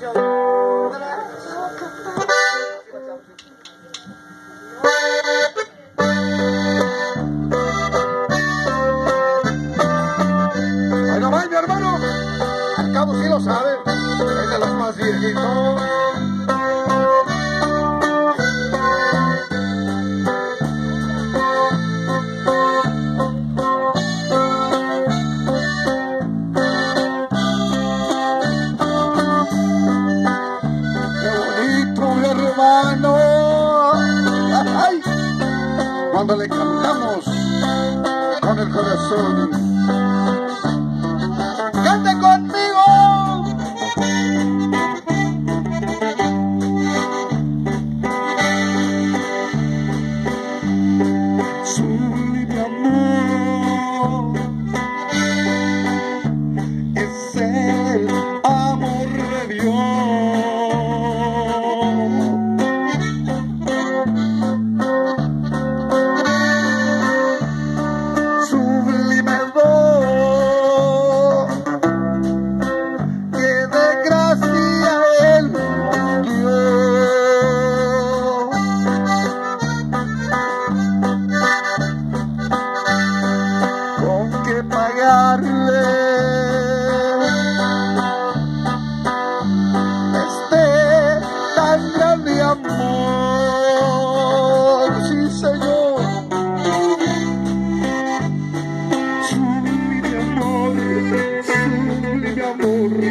Ay, no más, mi hermano. Al cabo sí lo sabe. Es de los más viejitos. Cuando le cantamos con el corazón. ¡Cante conmigo!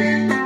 Amor, el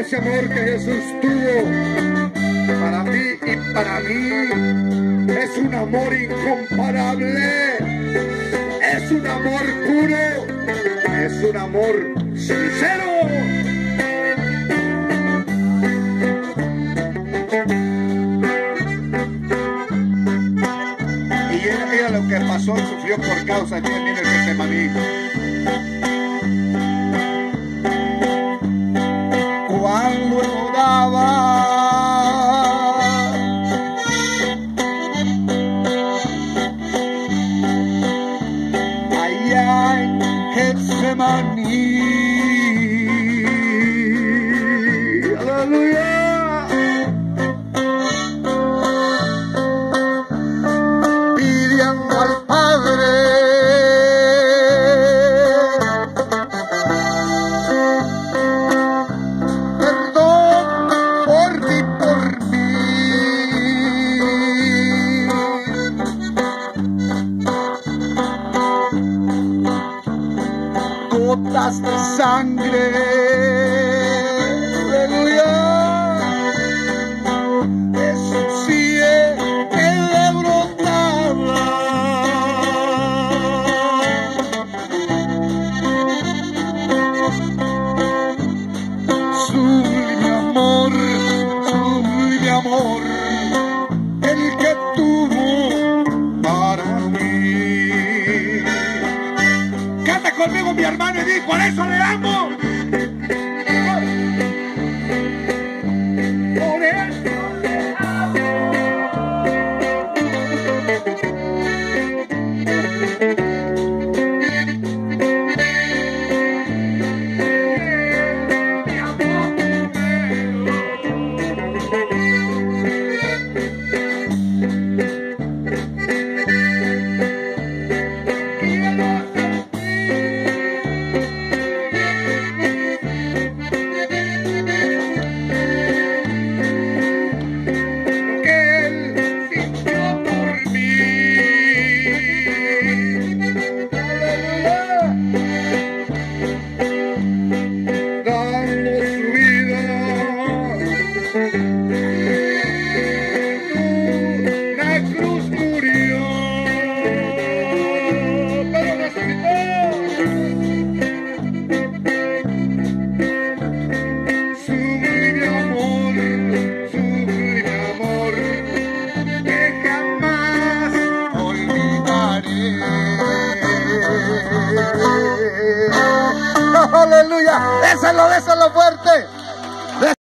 ese amor que Jesús tuvo para mí y para mí es un amor incomparable, es un amor puro, es un amor sincero. Y ella, ella lo que pasó sufrió por causa de en el Getsemaní. Cuando De sangre. Aleluya de su sien que le brotaba. Sublime amor, sublime amor, Canta conmigo mi hermano y di, por eso le amo.